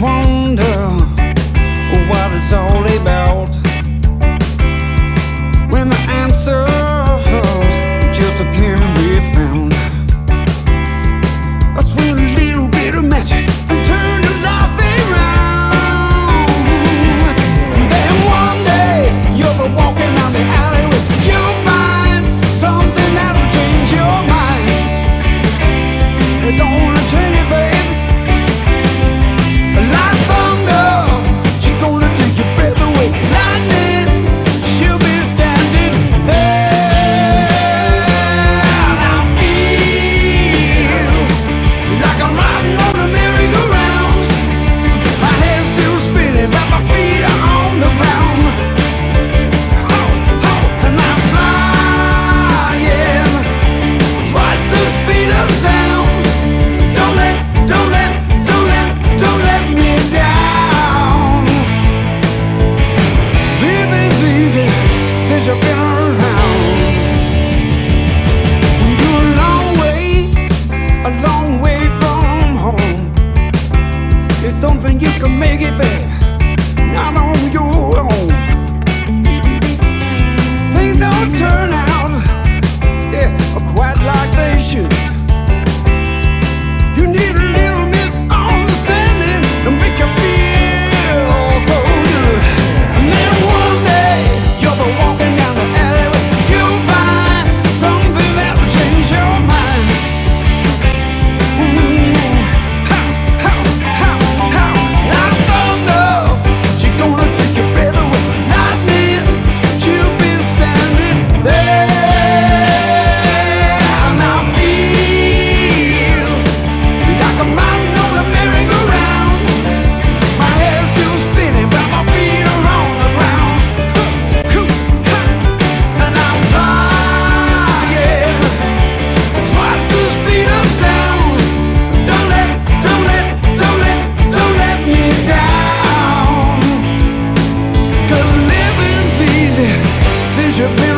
wonder what it's all about. Not on your own. Things don't turn out, si je perds